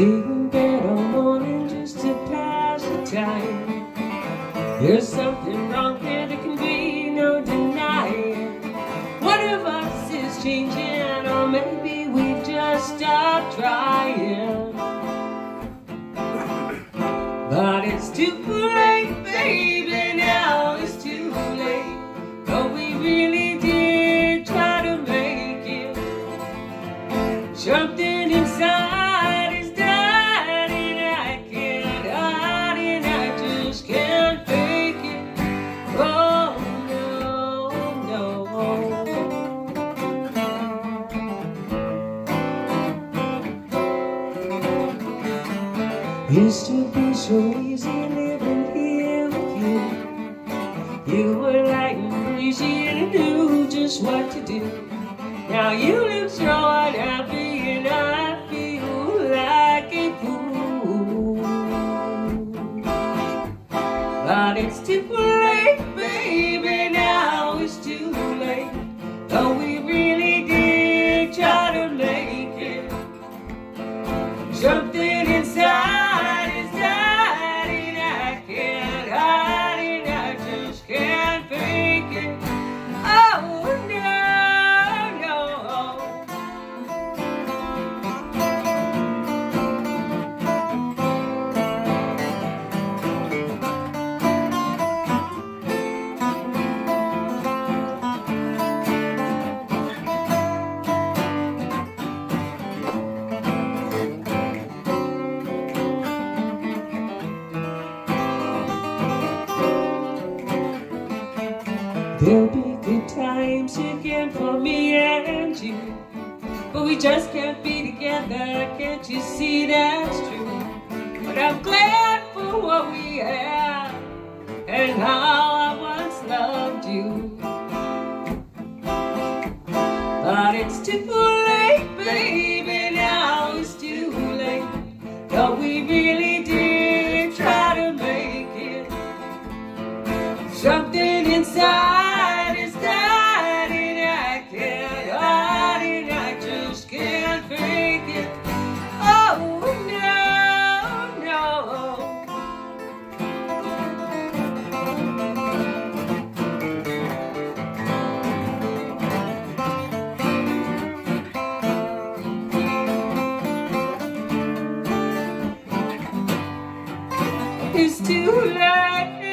Taking bed all morning just to pass the time. There's something wrong here, there can be no denying. One of us is changing, or maybe we've just stopped trying. But it's too late, Used to be so easy living here with you. You were light and breezy and knew just what to do. Now you look so unhappy and I feel like a fool. But it's too late, baby, now it's too late. Though we really did try to make it. Something There'll be good times again for me and you. But we just can't be together, can't you see that's true? But I'm glad for what we have and how I once loved you. But it's too too late.